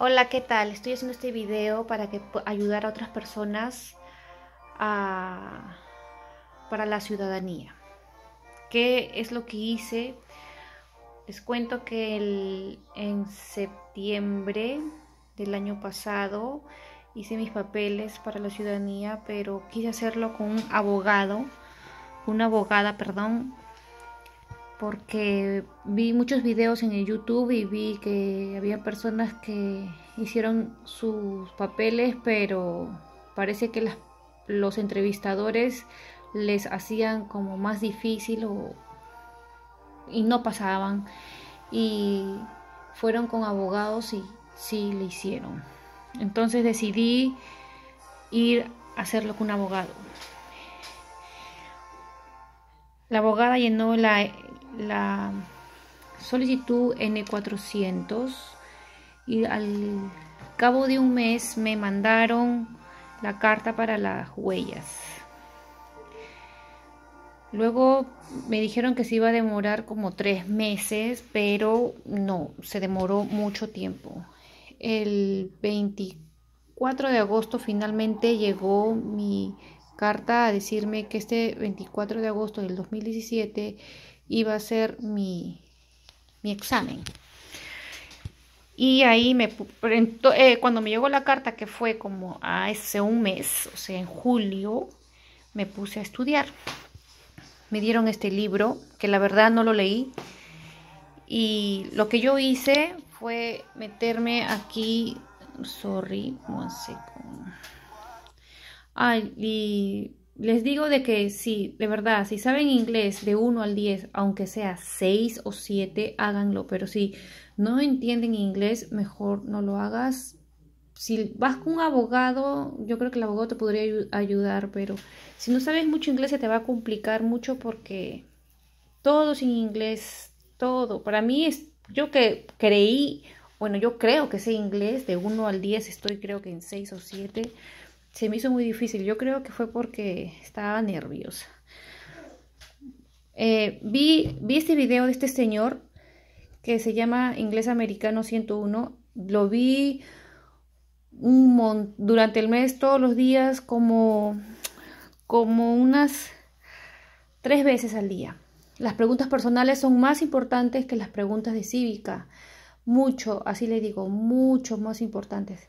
Hola, ¿qué tal? Estoy haciendo este video para que ayudar a otras personas a, para la ciudadanía. ¿Qué es lo que hice? Les cuento que el, en septiembre del año pasado hice mis papeles para la ciudadanía, pero quise hacerlo con un abogado, una abogada, perdón, porque vi muchos videos en el YouTube y vi que había personas que hicieron sus papeles, pero parece que los entrevistadores les hacían como más difícil o, y no pasaban. Y fueron con abogados y sí le hicieron. Entonces decidí ir a hacerlo con un abogado. La abogada llenó la, la solicitud N400 y al cabo de un mes me mandaron la carta para las huellas. Luego me dijeron que se iba a demorar como tres meses, pero no, se demoró mucho tiempo. El 24 de agosto finalmente llegó mi carta a decirme que este 24 de agosto del 2017 iba a ser mi, mi examen. Y ahí me eh, cuando me llegó la carta, que fue como hace un mes, o sea, en julio, me puse a estudiar. Me dieron este libro, que la verdad no lo leí. Y lo que yo hice fue meterme aquí, sorry, one second. Ay, y les digo de que si, de verdad, si saben inglés de 1 al 10, aunque sea 6 o 7, háganlo. Pero si no entienden inglés, mejor no lo hagas. Si vas con un abogado, yo creo que el abogado te podría ayudar, pero si no sabes mucho inglés se te va a complicar mucho porque todo sin inglés, todo. Para mí es, yo que creí, bueno, yo creo que sé inglés de 1 al 10, estoy creo que en 6 o 7 se me hizo muy difícil. Yo creo que fue porque estaba nerviosa. Eh, vi, vi este video de este señor que se llama Inglés Americano 101. Lo vi un durante el mes todos los días como, como unas tres veces al día. Las preguntas personales son más importantes que las preguntas de cívica. Mucho, así le digo, mucho más importantes.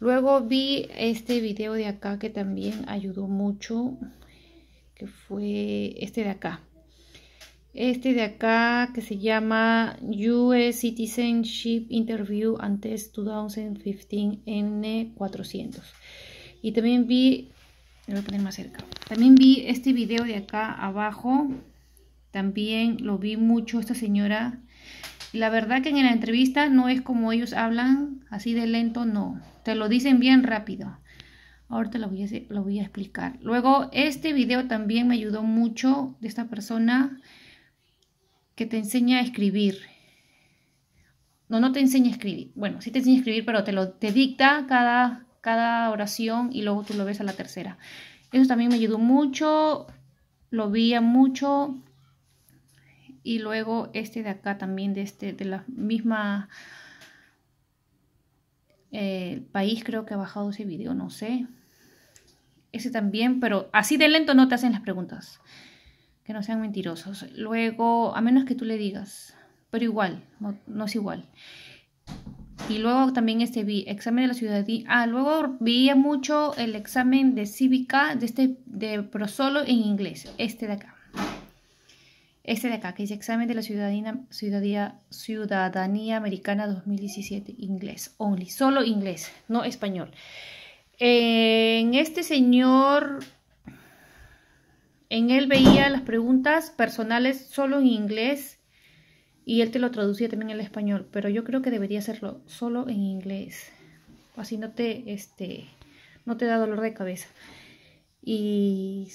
Luego vi este video de acá que también ayudó mucho, que fue este de acá. Este de acá que se llama US Citizenship Interview antes 2015 N400. Y también vi, voy a poner más cerca. También vi este video de acá abajo. También lo vi mucho esta señora la verdad que en la entrevista no es como ellos hablan, así de lento, no. Te lo dicen bien rápido. Ahorita lo voy a, lo voy a explicar. Luego, este video también me ayudó mucho de esta persona que te enseña a escribir. No, no te enseña a escribir. Bueno, sí te enseña a escribir, pero te lo te dicta cada, cada oración y luego tú lo ves a la tercera. Eso también me ayudó mucho. Lo veía mucho y luego este de acá también de este de la misma eh, país creo que ha bajado ese video no sé. Ese también pero así de lento no te hacen las preguntas que no sean mentirosos. Luego a menos que tú le digas pero igual no, es igual. Y luego también este vi examen de la ciudadanía ah luego veía mucho el examen de cívica de este de pero solo en inglés este de acá este de acá, que dice examen de la ciudadanía, ciudadanía, americana 2017, inglés, only, solo inglés, no español. En este señor, en él veía las preguntas personales solo en inglés y él te lo traducía también en español, pero yo creo que debería hacerlo solo en inglés, así no te, este, no te da dolor de cabeza. Y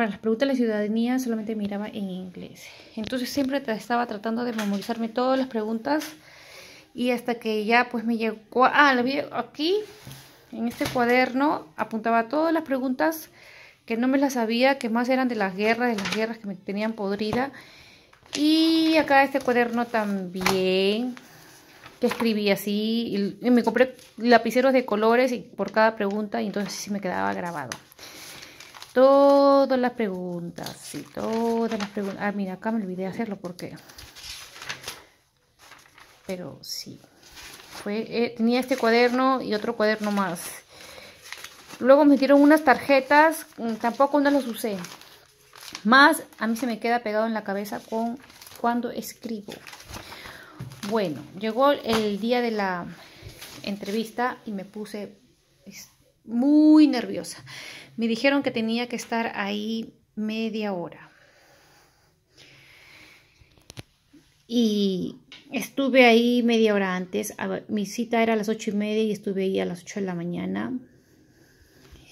para las preguntas de la ciudadanía solamente miraba en inglés. Entonces siempre estaba tratando de memorizarme todas las preguntas y hasta que ya pues me llegó, ah, la vi aquí en este cuaderno, apuntaba todas las preguntas que no me las sabía, que más eran de las guerras, de las guerras que me tenían podrida. Y acá este cuaderno también, que escribí así. Y, me compré lapiceros de colores y por cada pregunta y entonces sí me quedaba grabado. Todas las preguntas, sí, todas las preguntas. Ah, mira, acá me olvidé hacerlo porque... Pero sí. Fue, eh, tenía este cuaderno y otro cuaderno más. Luego me dieron unas tarjetas, mm, tampoco no las usé. Más a mí se me queda pegado en la cabeza con cuando escribo. Bueno, llegó el día de la entrevista y me puse muy nerviosa. Me dijeron que tenía que estar ahí media hora. Y estuve ahí media hora antes. Mi cita era a las ocho y media y estuve ahí a las ocho de la mañana.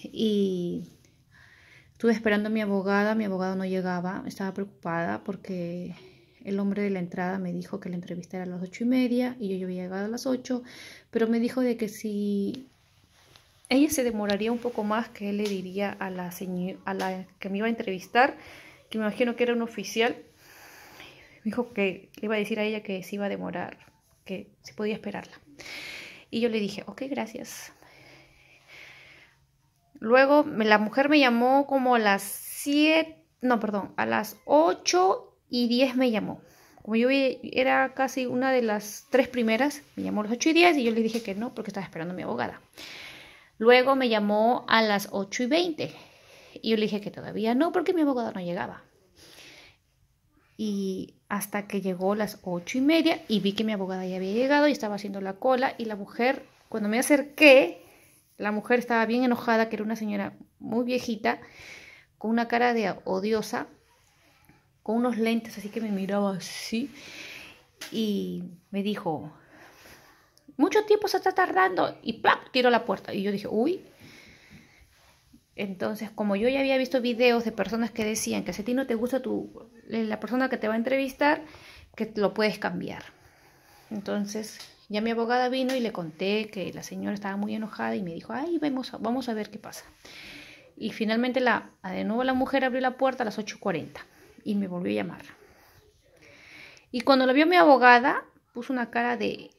Y estuve esperando a mi abogada. Mi abogado no llegaba. Estaba preocupada porque el hombre de la entrada me dijo que la entrevista era a las ocho y media y yo, yo había llegado a las ocho. Pero me dijo de que si ella se demoraría un poco más, que él le diría a la, a la que me iba a entrevistar, que me imagino que era un oficial, dijo que le iba a decir a ella que se iba a demorar, que se podía esperarla. Y yo le dije, ok, gracias. Luego la mujer me llamó como a las 7, no, perdón, a las 8 y 10 me llamó. Como yo era casi una de las tres primeras, me llamó a las 8 y 10 y yo le dije que no porque estaba esperando a mi abogada. Luego me llamó a las 8 y 20 y yo le dije que todavía no porque mi abogada no llegaba. Y hasta que llegó las ocho y media y vi que mi abogada ya había llegado y estaba haciendo la cola y la mujer, cuando me acerqué, la mujer estaba bien enojada, que era una señora muy viejita, con una cara de odiosa, con unos lentes, así que me miraba así. Y me dijo, mucho tiempo se está tardando y ¡plac! tiró la puerta y yo dije, uy, entonces, como yo ya había visto videos de personas que decían que si a ti no te gusta tu, la persona que te va a entrevistar, que lo puedes cambiar. Entonces, ya mi abogada vino y le conté que la señora estaba muy enojada y me dijo, ay, vamos a, vamos a ver qué pasa. Y finalmente, la, de nuevo la mujer abrió la puerta a las 8.40 y me volvió a llamar. Y cuando la vio mi abogada, puso una cara de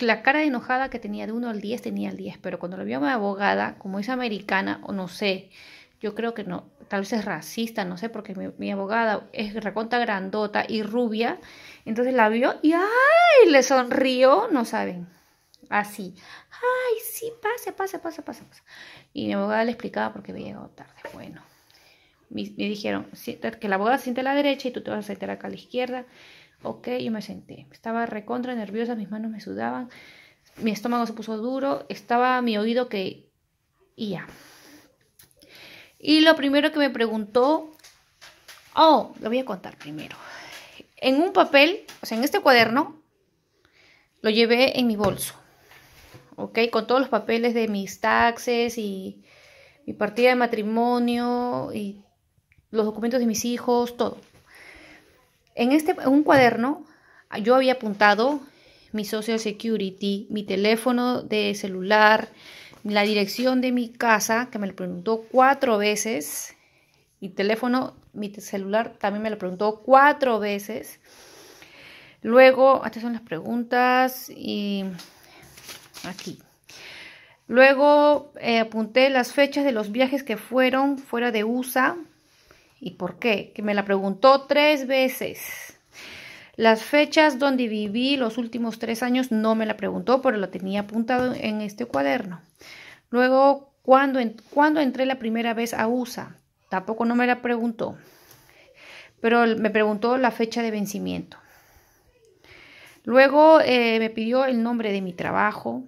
la cara de enojada que tenía de 1 al 10 tenía el 10, pero cuando lo vio mi abogada, como es americana, o no sé, yo creo que no, tal vez es racista, no sé, porque mi, abogada es reconta grandota y rubia, entonces la vio y ¡ay! le sonrió, no saben, así, ¡ay! Sí, pase, pase, pase, pase, pase. Y mi abogada le explicaba por qué había llegado tarde, bueno. Me, dijeron que la abogada siente a la derecha y tú te vas a sentar acá a la izquierda. Ok, yo me senté. Estaba recontra nerviosa, mis manos me sudaban, mi estómago se puso duro, estaba mi oído que... Y ya. Y lo primero que me preguntó... Oh, lo voy a contar primero. En un papel, o sea, en este cuaderno, lo llevé en mi bolso. ¿Ok? Con todos los papeles de mis taxes y mi partida de matrimonio y los documentos de mis hijos, todo. En este un cuaderno yo había apuntado mi social security, mi teléfono de celular, la dirección de mi casa, que me lo preguntó cuatro veces. Mi teléfono, mi celular también me lo preguntó cuatro veces. Luego, estas son las preguntas y aquí. Luego eh, apunté las fechas de los viajes que fueron fuera de USA ¿Y por qué? Que me la preguntó tres veces. Las fechas donde viví los últimos tres años no me la preguntó, pero lo tenía apuntado en este cuaderno. Luego, ¿cuándo, entré la primera vez a USA? Tampoco no me la preguntó, pero me preguntó la fecha de vencimiento. Luego eh, me pidió el nombre de mi trabajo,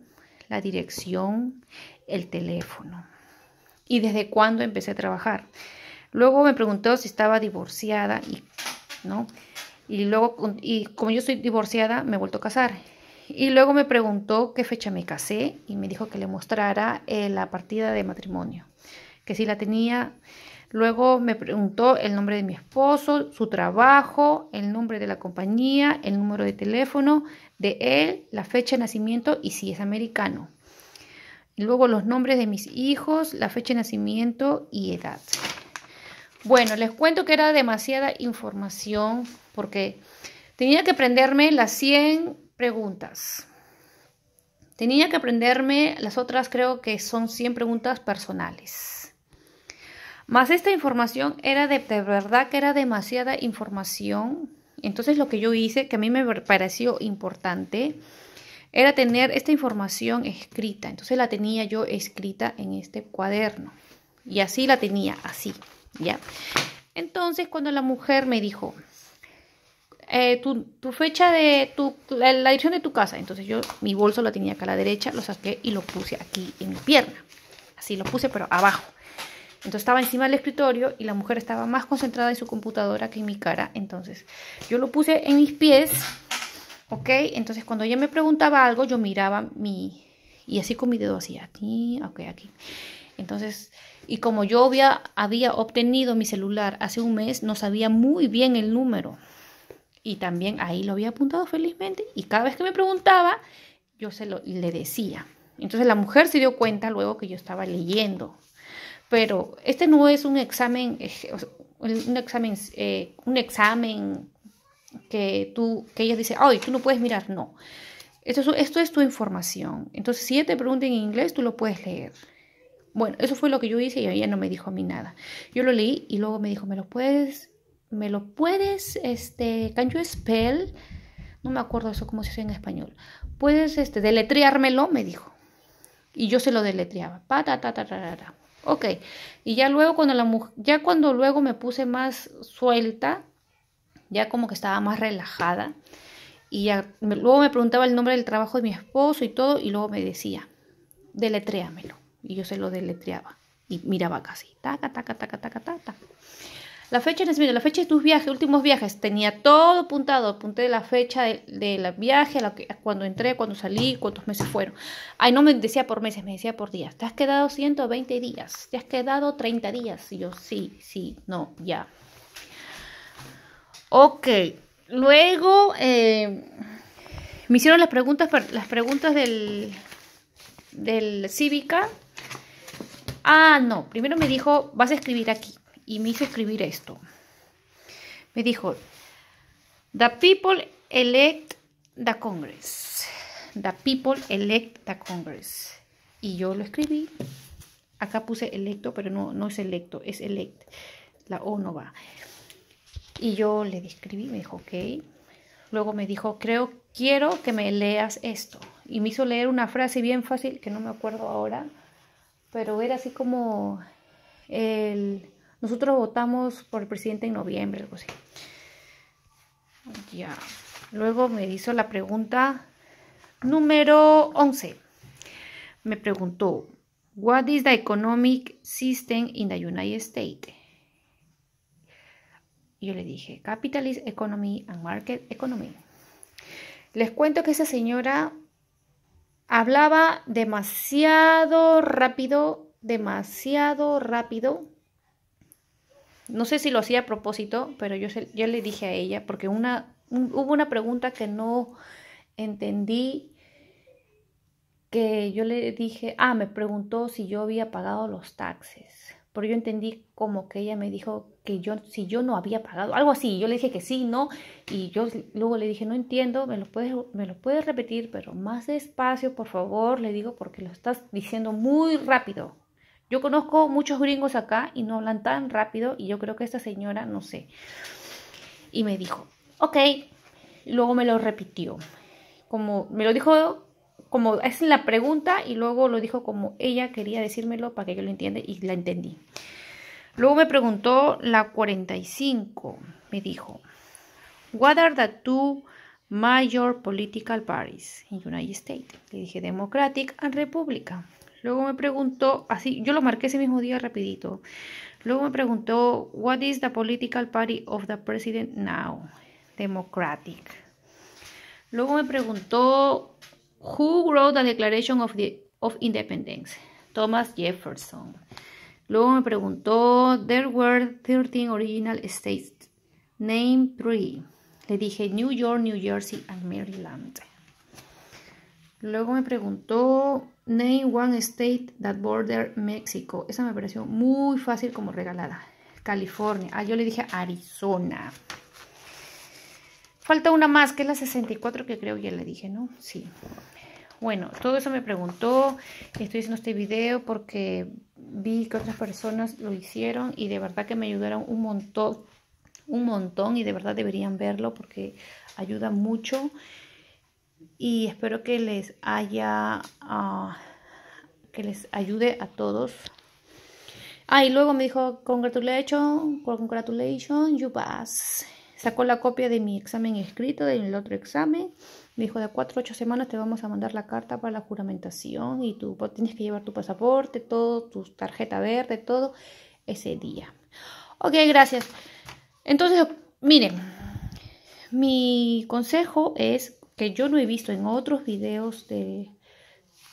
la dirección, el teléfono y desde cuándo empecé a trabajar. Luego me preguntó si estaba divorciada y, ¿no? Y luego, y como yo estoy divorciada, me he vuelto a casar. Y luego me preguntó qué fecha me casé y me dijo que le mostrara eh, la partida de matrimonio, que si la tenía. Luego me preguntó el nombre de mi esposo, su trabajo, el nombre de la compañía, el número de teléfono de él, la fecha de nacimiento y si es americano. Luego los nombres de mis hijos, la fecha de nacimiento y edad. Bueno, les cuento que era demasiada información porque tenía que aprenderme las 100 preguntas. Tenía que aprenderme, las otras creo que son 100 preguntas personales. Más esta información era de, de verdad que era demasiada información. Entonces lo que yo hice, que a mí me pareció importante, era tener esta información escrita. Entonces la tenía yo escrita en este cuaderno. Y así la tenía, así, ¿ya? Entonces cuando la mujer me dijo, eh, tu, fecha de tu, la, dirección de tu casa. Entonces yo mi bolso lo tenía acá a la derecha, lo saqué y lo puse aquí en mi pierna. Así lo puse, pero abajo. Entonces estaba encima del escritorio y la mujer estaba más concentrada en su computadora que en mi cara. Entonces yo lo puse en mis pies ¿Ok? Entonces cuando ella me preguntaba algo, yo miraba mi... Y así con mi dedo así, aquí, ok, aquí. Entonces, y como yo había, obtenido mi celular hace un mes, no sabía muy bien el número. Y también ahí lo había apuntado felizmente. Y cada vez que me preguntaba, yo se lo le decía. Entonces la mujer se dio cuenta luego que yo estaba leyendo. Pero este no es un examen, eh, un examen, eh, un examen que tú, que ella dice, ay, tú no puedes mirar, no. Esto, esto es tu información. Entonces, si ella te pregunta en inglés, tú lo puedes leer. Bueno, eso fue lo que yo hice y ella no me dijo a mí nada. Yo lo leí y luego me dijo, ¿me lo puedes, me lo puedes, este, can you spell? No me acuerdo eso cómo se dice en español. ¿Puedes, este, deletreármelo? Me dijo. Y yo se lo deletreaba. Pa, ta, ta, ta, ta, ta. Ok. Y ya luego cuando la ya cuando luego me puse más suelta, ya como que estaba más relajada. Y luego me preguntaba el nombre del trabajo de mi esposo y todo, y luego me decía, deletréamelo. Y yo se lo deletreaba. Y miraba casi, taca, taca, taca, taca, taca. La fecha, la fecha de tus viajes, últimos viajes, tenía todo apuntado. Apunté la fecha del de, viaje, cuando entré, cuando salí, cuántos meses fueron. Ay, no me decía por meses, me decía por días. Te has quedado 120 días, te has quedado 30 días. Y yo, sí, sí, no, ya. Ok, luego eh, me hicieron las preguntas, las preguntas del, del cívica. Ah, no, primero me dijo, vas a escribir aquí. Y me hizo escribir esto. Me dijo, the people elect the Congress. The people elect the Congress. Y yo lo escribí. Acá puse electo, pero no, no es electo, es elect. La O no va. Y yo le describí, me dijo, ok. Luego me dijo, creo, quiero que me leas esto. Y me hizo leer una frase bien fácil, que no me acuerdo ahora, pero era así como, el, nosotros votamos por el presidente en noviembre, algo así. Ya. Luego me hizo la pregunta número 11. Me preguntó, What is the economic system in the United States? Yo le dije, Capitalist Economy and Market Economy. Les cuento que esa señora hablaba demasiado rápido, demasiado rápido. No sé si lo hacía a propósito, pero yo, yo le dije a ella, porque una, hubo una pregunta que no entendí, que yo le dije, ah, me preguntó si yo había pagado los taxes pero yo entendí como que ella me dijo que yo, si yo no había pagado, algo así, yo le dije que sí, no, y yo luego le dije, no entiendo, me lo puedes, me lo puedes repetir, pero más despacio, por favor, le digo, porque lo estás diciendo muy rápido. Yo conozco muchos gringos acá y no hablan tan rápido, y yo creo que esta señora, no sé. Y me dijo, ok, luego me lo repitió. Como me lo dijo como es la pregunta y luego lo dijo como ella quería decírmelo para que yo lo entienda y la entendí. Luego me preguntó la 45, me dijo, What are the two major political parties in United States? Le dije Democratic and Republican. Luego me preguntó, así, yo lo marqué ese mismo día rapidito. Luego me preguntó, What is the political party of the president now? Democratic. Luego me preguntó, Who wrote the Declaration of, Independence? Thomas Jefferson. Luego me preguntó, there were 13 original states. Name three. Le dije New York, New Jersey and Maryland. Luego me preguntó, name one state that border Mexico. Esa me pareció muy fácil como regalada. California. Ah, yo le dije Arizona. Falta una más, que es la 64, que creo ya le dije, ¿no? Sí. Bueno, todo eso me preguntó. Estoy haciendo este video porque vi que otras personas lo hicieron y de verdad que me ayudaron un montón, un montón y de verdad deberían verlo porque ayuda mucho y espero que les haya, uh, que les ayude a todos. Ah, y luego me dijo, congratulations, congratulations, you pass. Sacó la copia de mi examen escrito, del otro examen. Me dijo, de cuatro a ocho semanas te vamos a mandar la carta para la juramentación y tú tienes que llevar tu pasaporte, todo, tu tarjeta verde, todo ese día. Ok, gracias. Entonces, miren, mi consejo es que yo no he visto en otros videos de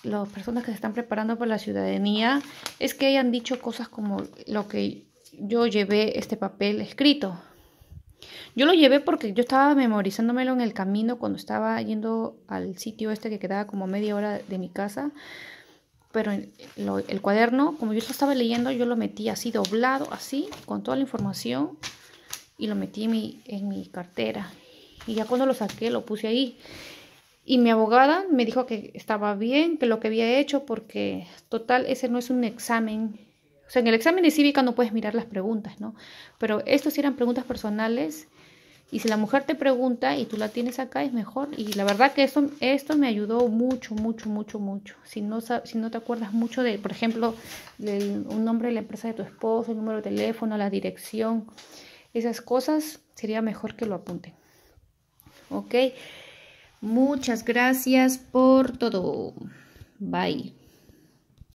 las personas que se están preparando para la ciudadanía, es que hayan dicho cosas como lo que yo llevé este papel escrito. Yo lo llevé porque yo estaba memorizándomelo en el camino cuando estaba yendo al sitio este que quedaba como media hora de mi casa. Pero el cuaderno, como yo lo estaba leyendo, yo lo metí así doblado, así, con toda la información. Y lo metí en mi, en mi cartera. Y ya cuando lo saqué, lo puse ahí. Y mi abogada me dijo que estaba bien, que lo que había hecho, porque total, ese no es un examen. O sea, en el examen de cívica no puedes mirar las preguntas, ¿no? Pero estos eran preguntas personales y si la mujer te pregunta y tú la tienes acá, es mejor. Y la verdad que esto, esto me ayudó mucho, mucho, mucho, mucho. Si no, si no te acuerdas mucho de, por ejemplo, un nombre de la empresa de tu esposo, el número de teléfono, la dirección, esas cosas, sería mejor que lo apunten. ¿Ok? Muchas gracias por todo. Bye.